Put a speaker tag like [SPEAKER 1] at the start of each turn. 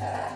[SPEAKER 1] Yeah.